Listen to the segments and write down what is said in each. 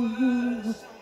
Mm-hmm.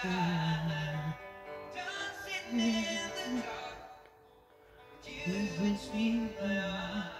Dancing in the dark, barefoot on the grass.